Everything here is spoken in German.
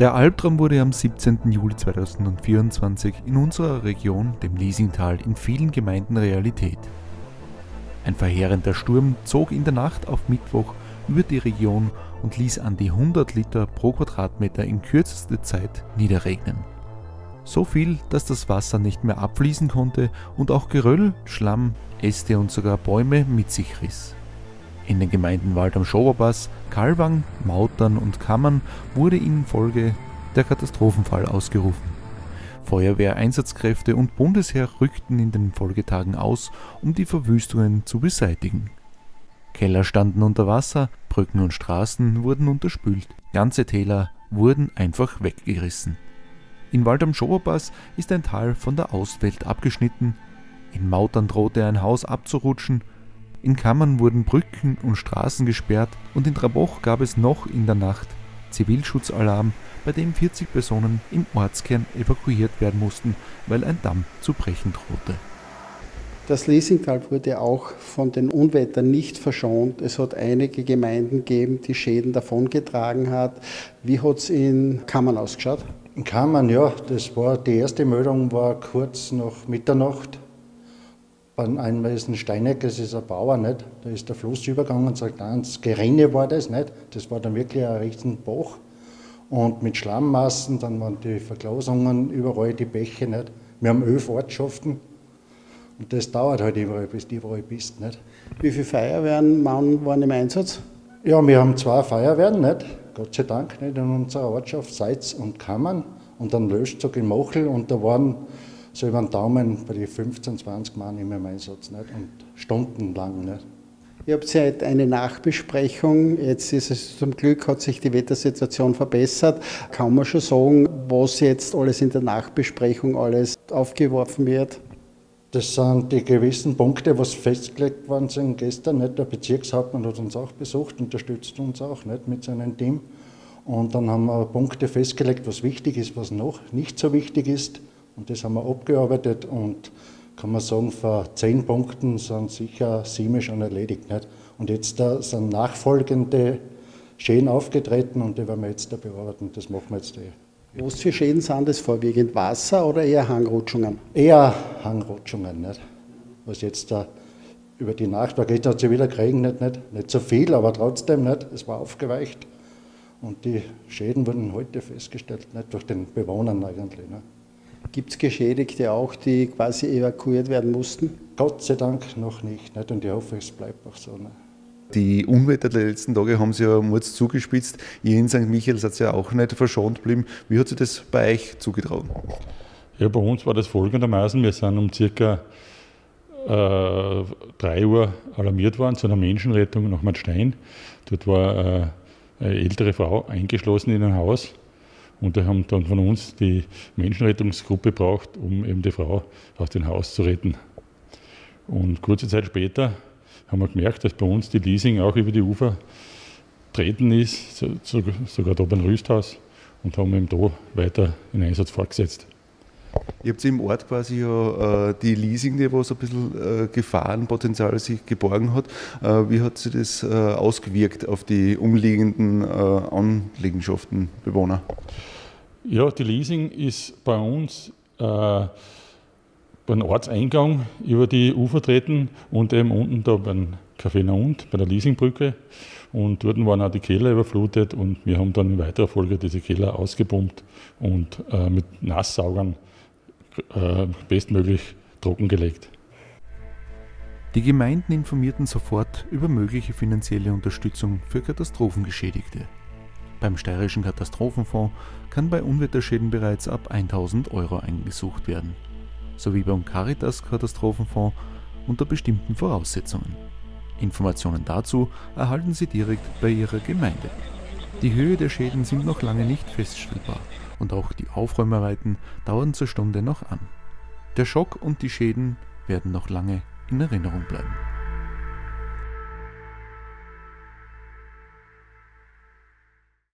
Der Albtraum wurde am 17. Juli 2024 in unserer Region, dem Liesingtal, in vielen Gemeinden Realität. Ein verheerender Sturm zog in der Nacht auf Mittwoch über die Region und ließ an die 100 Liter pro Quadratmeter in kürzester Zeit niederregnen. So viel, dass das Wasser nicht mehr abfließen konnte und auch Geröll, Schlamm, Äste und sogar Bäume mit sich riss. In den Gemeinden Wald am Schoberpass, Kalwang, Mautern und Kammern wurde in Folge der Katastrophenfall ausgerufen. Feuerwehreinsatzkräfte und Bundesheer rückten in den Folgetagen aus, um die Verwüstungen zu beseitigen. Keller standen unter Wasser, Brücken und Straßen wurden unterspült, ganze Täler wurden einfach weggerissen. In Wald am Schoberpass ist ein Tal von der Außenwelt abgeschnitten, in Mautern drohte ein Haus abzurutschen in Kammern wurden Brücken und Straßen gesperrt und in Traboch gab es noch in der Nacht Zivilschutzalarm, bei dem 40 Personen im Ortskern evakuiert werden mussten, weil ein Damm zu brechen drohte. Das Liesingtal wurde auch von den Unwettern nicht verschont. Es hat einige Gemeinden gegeben, die Schäden davongetragen hat. Wie hat es in Kammern ausgeschaut? In Kammern, ja, das war die erste Meldung war kurz nach Mitternacht beim Einweisen Steineck, das ist ein Bauer, nicht? da ist der Fluss übergegangen und sagt, das Gerenne war das, nicht? das war dann wirklich ein riesen Bach und mit Schlammmassen, dann waren die Verglasungen überall, die Bäche. Nicht? Wir haben elf Ortschaften und das dauert halt überall, bis du überall bist. Nicht? Wie viele Feuerwehren waren im Einsatz? Ja, wir haben zwei Feuerwehren, nicht? Gott sei Dank, nicht? in unserer Ortschaft, Seitz und Kammern und dann Löschzug in Mochel und da waren so über den Daumen bei den 15, 20 Mann immer im Einsatz nicht? und stundenlang. Nicht? Ihr habt ja eine Nachbesprechung. Jetzt ist es zum Glück, hat sich die Wettersituation verbessert. Kann man schon sagen, was jetzt alles in der Nachbesprechung alles aufgeworfen wird? Das sind die gewissen Punkte, was festgelegt worden sind gestern. Nicht? Der Bezirkshauptmann hat uns auch besucht, unterstützt uns auch nicht mit seinem Team. Und dann haben wir Punkte festgelegt, was wichtig ist, was noch nicht so wichtig ist. Und das haben wir abgearbeitet und kann man sagen, vor zehn Punkten sind sicher sieben schon erledigt. Nicht? Und jetzt da sind nachfolgende Schäden aufgetreten und die werden wir jetzt da bearbeiten. Das machen wir jetzt eh. Was für Schäden sind das vorwiegend? Wasser oder eher Hangrutschungen? Eher Hangrutschungen, nicht? Was jetzt da über die Nacht war, geht es wieder geregnet, nicht, nicht so viel, aber trotzdem nicht. Es war aufgeweicht. Und die Schäden wurden heute festgestellt, nicht durch den Bewohnern eigentlich. Nicht? Gibt es Geschädigte auch, die quasi evakuiert werden mussten? Gott sei Dank noch nicht. nicht? Und ich hoffe, es bleibt auch so. Nicht? Die Unwetter der letzten Tage haben sie ja mords zugespitzt. Ihr in St. Michael seid ja auch nicht verschont geblieben. Wie hat sich das bei euch zugetragen? Ja, bei uns war das folgendermaßen: Wir sind um circa äh, 3 Uhr alarmiert worden zu einer Menschenrettung nach Manstein. Dort war äh, eine ältere Frau eingeschlossen in ein Haus und die haben dann von uns die Menschenrettungsgruppe braucht, um eben die Frau aus dem Haus zu retten. Und kurze Zeit später haben wir gemerkt, dass bei uns die Leasing auch über die Ufer treten ist, sogar da beim Rüsthaus, und haben eben da weiter in Einsatz fortgesetzt. Ihr habt im Ort quasi ja äh, die Leasing, die was ein bisschen äh, Gefahrenpotenzial sich geborgen hat. Äh, wie hat sich das äh, ausgewirkt auf die umliegenden Anliegenschaften, Bewohner? Ja, die Leasing ist bei uns beim Ortseingang über die Ufer treten und eben unten da beim Café und bei der Leasingbrücke. Und dort waren auch die Keller überflutet und wir haben dann in weiterer Folge diese Keller ausgepumpt und äh, mit Nasssaugern äh, bestmöglich trockengelegt. Die Gemeinden informierten sofort über mögliche finanzielle Unterstützung für Katastrophengeschädigte. Beim Steirischen Katastrophenfonds kann bei Unwetterschäden bereits ab 1000 Euro eingesucht werden, sowie beim Caritas Katastrophenfonds unter bestimmten Voraussetzungen. Informationen dazu erhalten Sie direkt bei Ihrer Gemeinde. Die Höhe der Schäden sind noch lange nicht feststellbar und auch die Aufräumarbeiten dauern zur Stunde noch an. Der Schock und die Schäden werden noch lange in Erinnerung bleiben.